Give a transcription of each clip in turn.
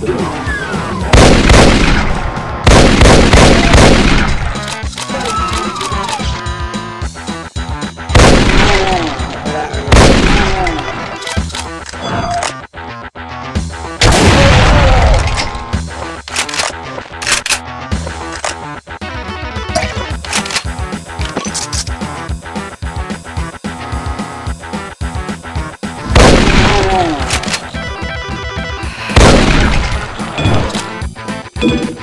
Boom. You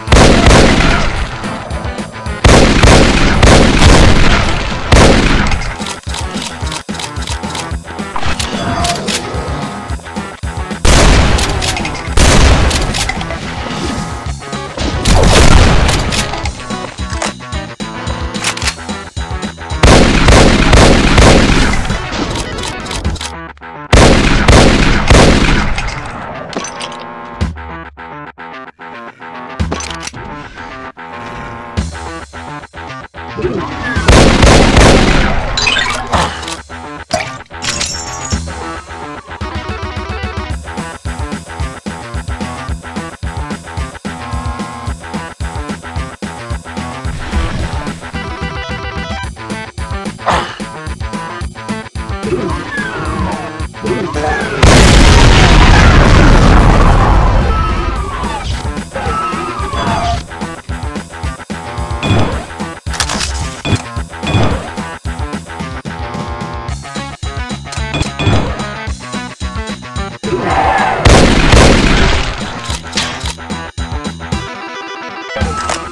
Come on.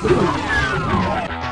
Oh, my God.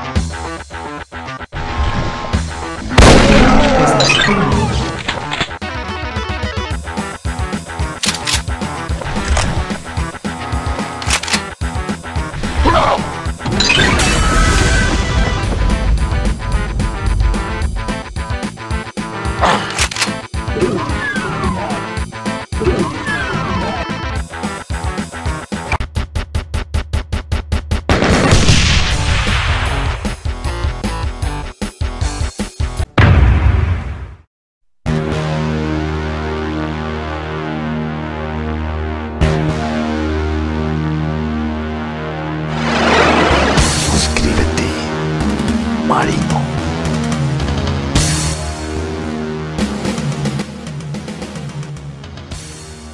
マリモ